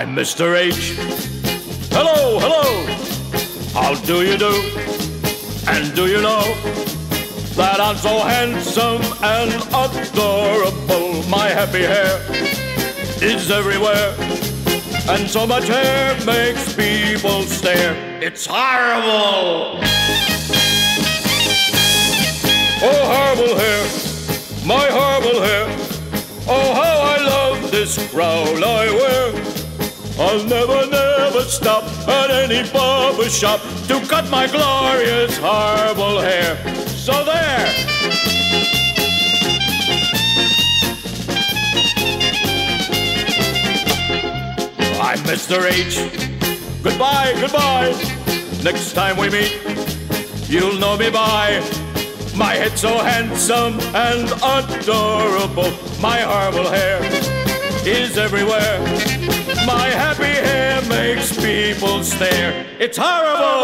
I'm Mr. H. Hello, hello. How do you do? And do you know that I'm so handsome and adorable? My happy hair is everywhere. And so much hair makes people stare. It's horrible. Oh, horrible hair, my horrible hair. Oh, how I love this crown I wear. I'll never, never stop at any barber shop to cut my glorious horrible hair. So there. I'm Mr. H. Goodbye, goodbye. Next time we meet, you'll know me by my head so handsome and adorable. My horrible hair is everywhere. People stare. It's horrible!